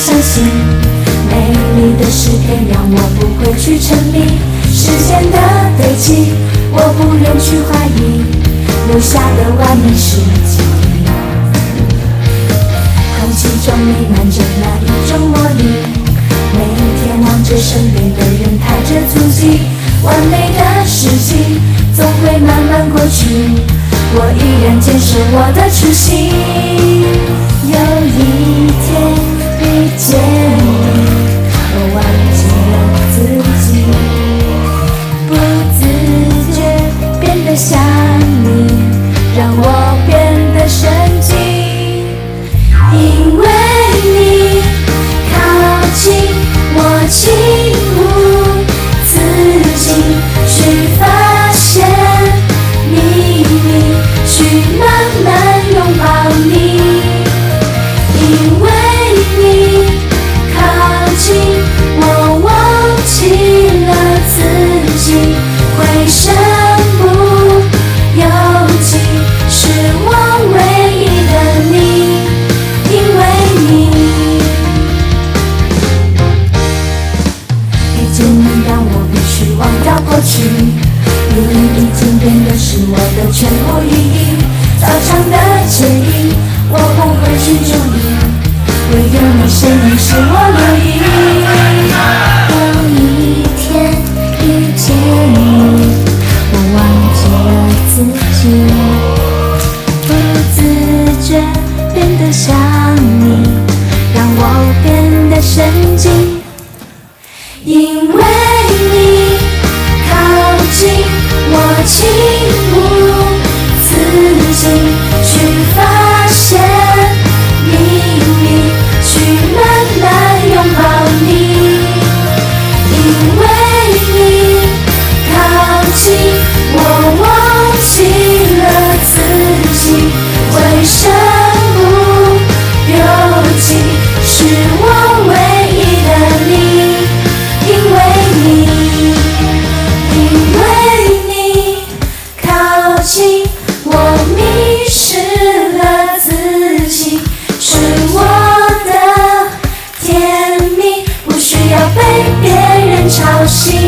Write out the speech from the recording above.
相信美丽的诗篇让我不会去沉迷时间的堆积，我不愿去怀疑留下的完美世界。空气中弥漫着那一种魔力，每天望着身边的人，踏着足迹，完美的时界总会慢慢过去。我依然坚守我的初心，有一天。见过去，你已经变得是我的全部意义。早上的剪影，我不会去注意，唯有你身影是我留意。有一天遇见你，我忘记了自己。不自觉变得像你，让我变得神经。因为情不自禁潮汐